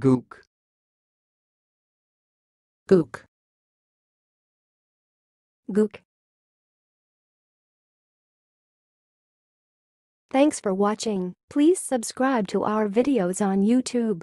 Gook. Gook. Gook. Thanks for watching. Please subscribe to our videos on YouTube.